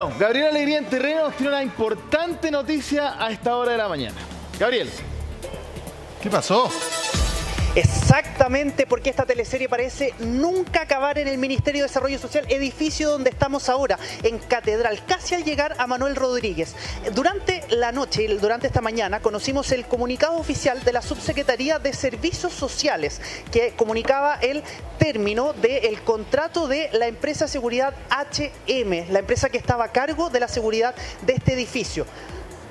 Gabriel Alegría en terreno tiene una importante noticia a esta hora de la mañana. Gabriel. ¿Qué pasó? Exactamente porque esta teleserie parece nunca acabar en el Ministerio de Desarrollo Social, edificio donde estamos ahora, en Catedral, casi al llegar a Manuel Rodríguez. Durante la noche, durante esta mañana, conocimos el comunicado oficial de la Subsecretaría de Servicios Sociales, que comunicaba el término del contrato de la empresa seguridad HM, la empresa que estaba a cargo de la seguridad de este edificio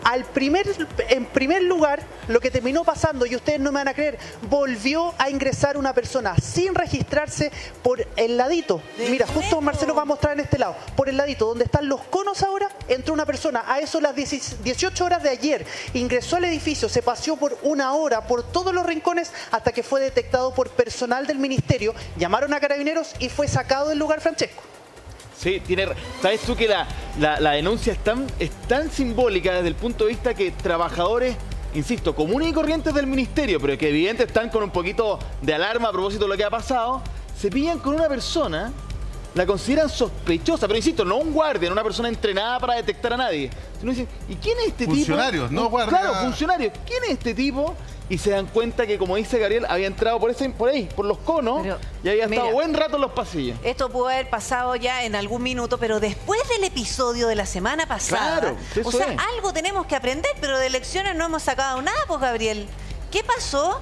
al primer, en primer lugar, lo que terminó pasando, y ustedes no me van a creer, volvió a ingresar una persona sin registrarse por el ladito. Mira, justo Marcelo va a mostrar en este lado. Por el ladito, donde están los conos ahora, entró una persona. A eso las 18 horas de ayer ingresó al edificio, se paseó por una hora por todos los rincones hasta que fue detectado por personal del ministerio. Llamaron a carabineros y fue sacado del lugar Francesco. Sí, tiene, sabes tú que la, la, denuncia es tan, es tan simbólica desde el punto de vista que trabajadores, insisto, comunes y corrientes del ministerio, pero que evidentemente están con un poquito de alarma a propósito de lo que ha pasado, se pillan con una persona, la consideran sospechosa, pero insisto, no un guardia, no una persona entrenada para detectar a nadie. Sino dicen, ¿y quién es este tipo? Funcionarios, no guardias. Claro, funcionarios. ¿Quién es este tipo? y se dan cuenta que, como dice Gabriel, había entrado por, ese, por ahí, por los conos, y había estado buen rato en los pasillos. Esto pudo haber pasado ya en algún minuto, pero después del episodio de la semana pasada, claro, o sea, algo tenemos que aprender, pero de lecciones no hemos sacado nada, pues Gabriel. ¿Qué pasó?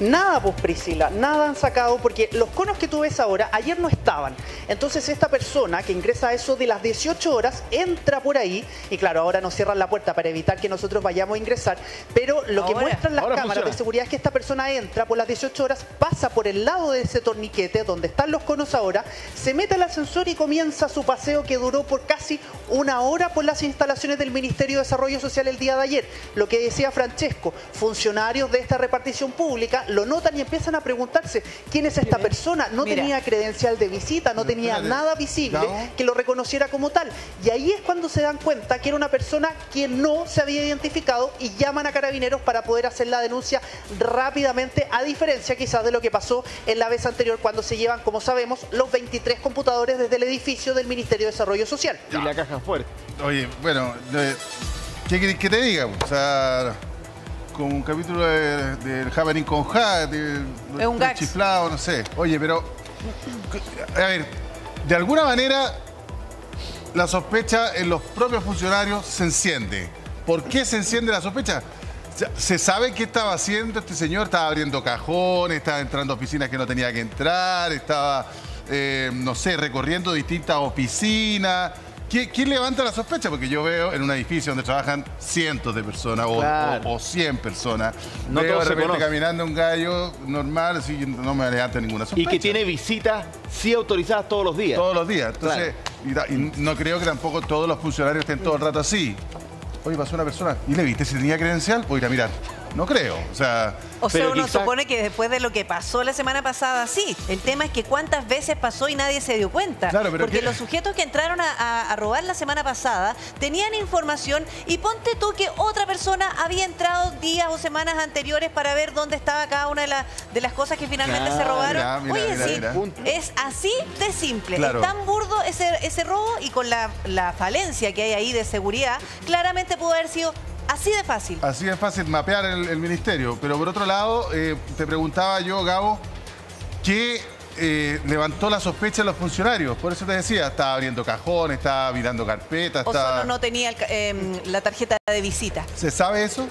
Nada, pues Priscila, nada han sacado porque los conos que tú ves ahora ayer no estaban. Entonces esta persona que ingresa a eso de las 18 horas entra por ahí y claro, ahora nos cierran la puerta para evitar que nosotros vayamos a ingresar, pero lo que muestran las cámaras de seguridad es que esta persona entra por las 18 horas, pasa por el lado de ese torniquete donde están los conos ahora, se mete al ascensor y comienza su paseo que duró por casi una hora por las instalaciones del Ministerio de Desarrollo Social el día de ayer. Lo que decía Francesco, funcionarios de esta repartición pública lo notan y empiezan a preguntarse quién es esta persona. No tenía credencial de visita, no tenía nada visible que lo reconociera como tal. Y ahí es cuando se dan cuenta que era una persona que no se había identificado y llaman a carabineros para poder hacer la denuncia rápidamente, a diferencia quizás de lo que pasó en la vez anterior cuando se llevan, como sabemos, los 23 computadores desde el edificio del Ministerio de Desarrollo Social. Y la caja fuerte. Oye, bueno, ¿qué querés que te diga? O sea con un capítulo del de con Ja, de, es un chiflado, no sé. Oye, pero. A ver, de alguna manera la sospecha en los propios funcionarios se enciende. ¿Por qué se enciende la sospecha? Se sabe qué estaba haciendo este señor, estaba abriendo cajones, estaba entrando a oficinas que no tenía que entrar, estaba, eh, no sé, recorriendo distintas oficinas. ¿Quién, levanta la sospecha? Porque yo veo en un edificio donde trabajan cientos de personas o, 100 personas. No veo de repente caminando un gallo normal, así no me levanta ninguna sospecha. Y que tiene visitas sí autorizadas todos los días. Todos los días. Entonces, y, no creo que tampoco todos los funcionarios estén todo el rato así. Oye, pasó una persona. ¿Y le viste si tenía credencial? Voy a ir a mirar. No creo. O sea, o sea uno supone que después de lo que pasó la semana pasada, sí. El tema es que cuántas veces pasó y nadie se dio cuenta. Porque los sujetos que entraron a, robar la semana pasada tenían información y ponte tú que otra persona había entrado días o semanas anteriores para ver dónde estaba cada una de, de las cosas que finalmente se robaron. Oye, sí, es así de simple. Es tan burdo ese, ese robo y con la, la falencia que hay ahí de seguridad, claramente pudo haber sido Así de fácil. Así de fácil mapear el, ministerio. Pero por otro lado, eh, te preguntaba yo, Gabo, ¿qué eh, levantó la sospecha de los funcionarios. Por eso te decía, estaba abriendo cajones, estaba mirando carpetas. O solo no tenía em, la tarjeta de visita. ¿Se sabe eso?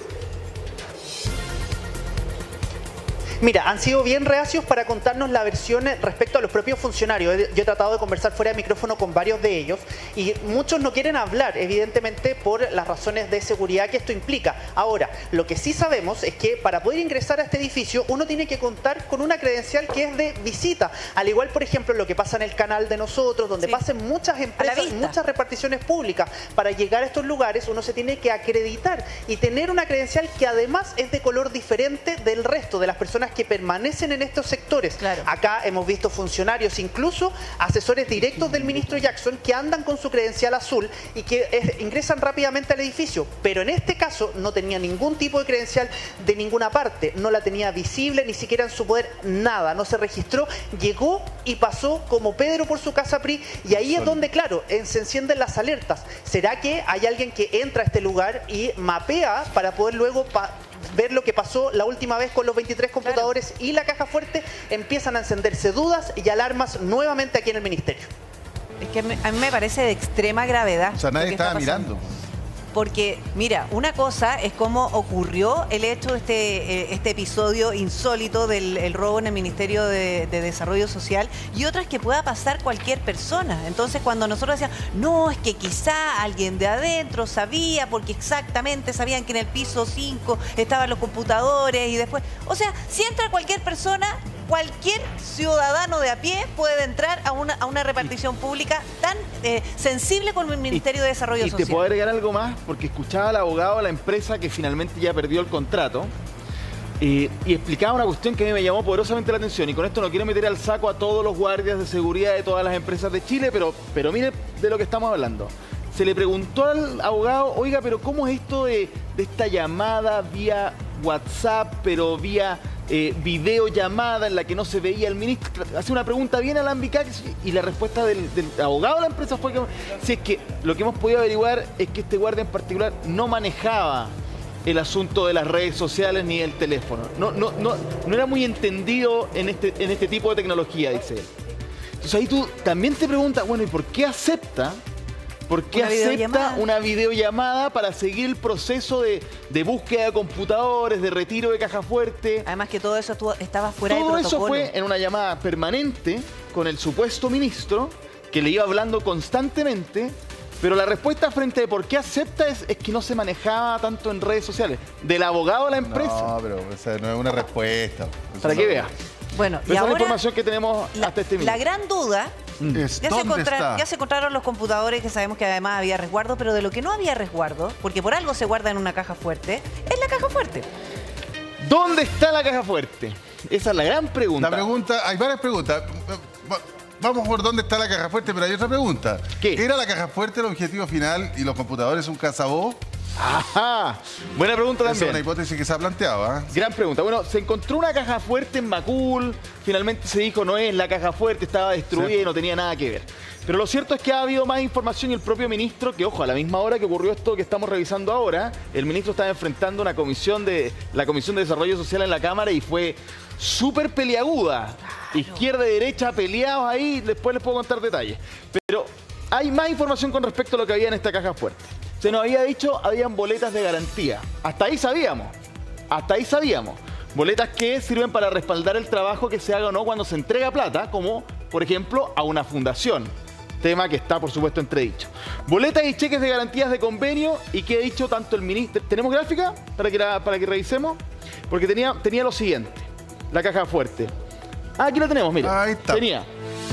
Mira, han sido bien reacios para contarnos la versión respecto a los propios funcionarios. Yo he tratado de conversar fuera de micrófono con varios de ellos y muchos no quieren hablar, evidentemente, por las razones de seguridad que esto implica. Ahora, lo que sí sabemos es que para poder ingresar a este edificio uno tiene que contar con una credencial que es de visita. Al igual, por ejemplo, lo que pasa en el canal de nosotros, donde pasen muchas empresas, muchas reparticiones públicas. Para llegar a estos lugares uno se tiene que acreditar y tener una credencial que además es de color diferente del resto de las personas personas que permanecen en estos sectores. Acá hemos visto funcionarios, incluso asesores directos del ministro Jackson, que andan con su credencial azul y que ingresan rápidamente al edificio. Pero en este caso no tenía ningún tipo de credencial de ninguna parte, no la tenía visible, ni siquiera en su poder, nada, no se registró, llegó y pasó como Pedro por su casa PRI y ahí es donde, claro, se encienden las alertas. ¿Será que hay alguien que entra a este lugar y mapea para poder luego ver lo que pasó la última vez con los 23 computadores y la caja fuerte? Empiezan a encenderse dudas y alarmas nuevamente aquí en el Ministerio. Es que a mí me parece de extrema gravedad. O sea, nadie estaba mirando porque, mira, una cosa es cómo ocurrió el hecho de este, eh, este episodio insólito del robo en el Ministerio de, Desarrollo Social y otra es que pueda pasar cualquier persona. Entonces, cuando nosotros decíamos, no, es que quizá alguien de adentro sabía, porque exactamente sabían que en el piso 5 estaban los computadores y después. O sea, si entra cualquier persona, cualquier ciudadano de a pie puede entrar a una, a una repartición pública tan eh, sensible como el Ministerio de Desarrollo Social. Y te puedo agregar algo más, porque escuchaba al abogado de la empresa que finalmente ya perdió el contrato. y explicaba una cuestión que a mí me llamó poderosamente la atención y con esto no quiero meter al saco a todos los guardias de seguridad de todas las empresas de Chile, pero, pero mire de lo que estamos hablando. Se le preguntó al abogado, oiga, pero ¿cómo es esto de, de esta llamada vía WhatsApp, pero vía eh, videollamada en la que no se veía el ministro. Hace una pregunta bien alámbica y la respuesta del, abogado de la empresa fue que si es que lo que hemos podido averiguar es que este guardia en particular no manejaba el asunto de las redes sociales ni el teléfono. No, no, no, no era muy entendido en este, en este tipo de tecnología, dice él. Entonces ahí tú también te preguntas, bueno, ¿y por qué acepta ¿Por qué acepta una videollamada para seguir el proceso de, búsqueda de computadores, de retiro de caja fuerte? Además que todo eso estaba fuera de protocolo. Todo eso fue en una llamada permanente con el supuesto ministro que le iba hablando constantemente pero la respuesta frente a por qué acepta es, que no se manejaba tanto en redes sociales. Del abogado de la empresa. No, pero esa no es una respuesta. Para que vea. Bueno, esa es la información que tenemos hasta este minuto. La gran duda Mm. ya, se ya, se encontraron los computadores que sabemos que además había resguardo, pero de lo que no había resguardo, porque por algo se guarda en una caja fuerte, es la caja fuerte. ¿Dónde está la caja fuerte? Esa es la gran pregunta. La pregunta, hay varias preguntas. Vamos por dónde está la caja fuerte, pero hay otra pregunta. ¿Qué? ¿Era la caja fuerte el objetivo final y los computadores un cazabó? Ajá. Buena pregunta también. Es una hipótesis que se ha planteado. ¿eh? Gran pregunta. Bueno, se encontró una caja fuerte en Macul. Finalmente se dijo no es la caja fuerte, estaba destruida y no tenía nada que ver. Pero lo cierto es que ha habido más información y el propio ministro, que ojo, a la misma hora que ocurrió esto que estamos revisando ahora, el ministro estaba enfrentando una comisión de la Comisión de Desarrollo Social en la Cámara y fue súper peleaguda. Izquierda y derecha peleados ahí, después les puedo contar detalles. Pero hay más información con respecto a lo que había en esta caja fuerte. Se nos había dicho, habían boletas de garantía. Hasta ahí sabíamos. Hasta ahí sabíamos. Boletas que sirven para respaldar el trabajo que se haga o no cuando se entrega plata, como por ejemplo a una fundación. Tema que está, por supuesto, entredicho. Boletas y cheques de garantías de convenio y que ha dicho tanto el ministro. ¿Tenemos gráfica para que, para que revisemos? Porque tenía, tenía lo siguiente: la caja fuerte. Ah, aquí lo tenemos, mira. Ahí está. Tenía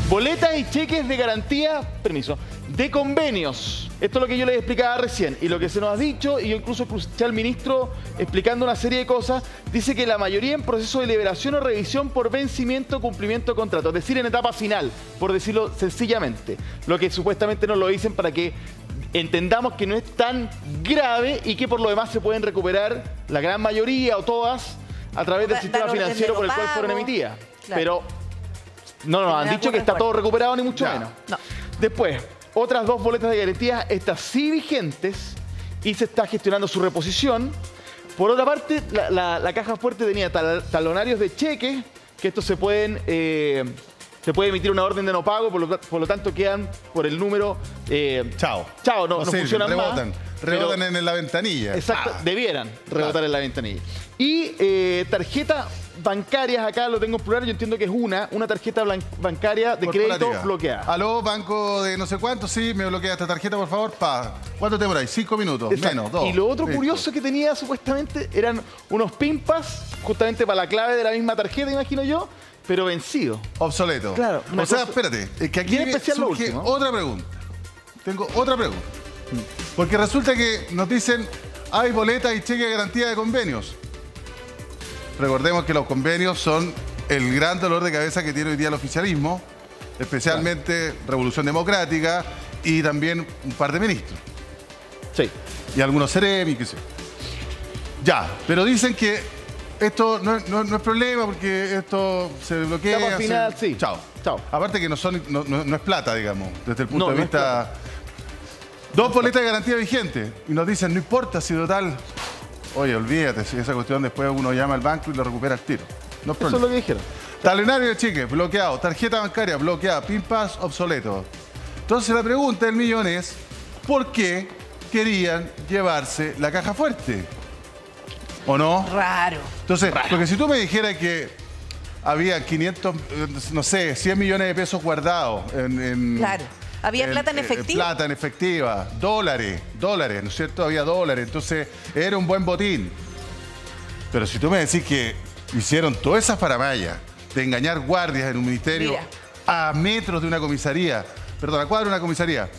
boletas y cheques de garantía, permiso, de convenios. Esto es lo que yo les explicaba recién y lo que se nos ha dicho, y yo incluso escuché al ministro explicando una serie de cosas, dice que la mayoría en proceso de liberación o revisión por vencimiento o cumplimiento de contrato, es decir, en etapa final, por decirlo sencillamente. Lo que supuestamente nos lo dicen para que entendamos que no es tan grave y que por lo demás se pueden recuperar la gran mayoría o todas a través del sistema financiero por el cual fueron emitidas. Pero no, no, han dicho que está todo recuperado ni mucho menos. Después, otras dos boletas de garantía, estas sí vigentes, y se está gestionando su reposición. Por otra parte, la, caja fuerte tenía talonarios de cheque, que estos se pueden... Eh, se puede emitir una orden de no pago, por lo, tanto quedan por el número... Eh, chao. Chao, no, no, funcionan rebotan, más. Rebotan en la ventanilla. Exacto, ah. debieran rebotar en la ventanilla. Y eh, tarjeta bancarias, acá lo tengo en plural, yo entiendo que es una, una tarjeta bancaria de crédito bloqueada. Aló, banco de no sé cuánto, sí, me bloquea esta tarjeta, por favor, pa. ¿Cuánto te demoráis? Cinco minutos, menos, dos. Y lo otro curioso que tenía supuestamente eran unos pimpas, justamente para la clave de la misma tarjeta, imagino yo, pero vencido. Obsoleto. Claro. O sea, espérate, es que aquí surge otra pregunta. Tengo otra pregunta. Porque resulta que nos dicen, hay boletas y cheque de garantía de convenios. Recordemos que los convenios son el gran dolor de cabeza que tiene hoy día el oficialismo, especialmente Revolución Democrática y también un par de ministros. Sí. Y algunos seremi, qué sé. Ya, pero dicen que esto no, es problema porque esto se bloquea. final, sí. Chao. Chao. Aparte que no, son, no, es plata, digamos, desde el punto de vista... Dos boletas de garantía vigentes. Y nos dicen, no importa si total... Oye, olvídate, si esa cuestión después uno llama al banco y lo recupera al tiro. No es Eso es lo que dijeron. Talenario de chique, bloqueado. Tarjeta bancaria, bloqueada. PIN obsoleto. Entonces la pregunta del millón es, ¿por qué querían llevarse la caja fuerte? ¿O no? Raro. Entonces, porque si tú me dijeras que había 500, no sé, 100 millones de pesos guardados en... claro. Había plata en efectivo. plata en efectiva, dólares, dólares, ¿no es cierto? Había dólares, entonces era un buen botín. Pero si tú me decís que hicieron todas esas paramayas de engañar guardias en un ministerio a metros de una comisaría, perdón, a cuadro de una comisaría,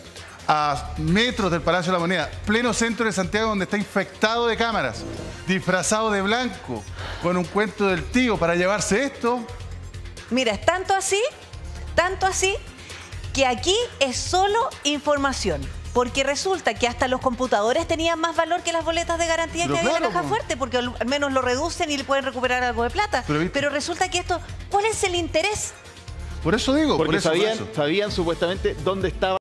a metros del Palacio de la Moneda, pleno centro de Santiago donde está infectado de cámaras, disfrazado de blanco, con un cuento del tío para llevarse esto. Mira, es tanto así, tanto así, que aquí es solo información. Porque resulta que hasta los computadores tenían más valor que las boletas de garantía que había en la caja fuerte, porque al menos lo reducen y le pueden recuperar algo de plata. Pero, resulta que esto, ¿cuál es el interés? Por eso digo, porque sabían, sabían supuestamente dónde estaba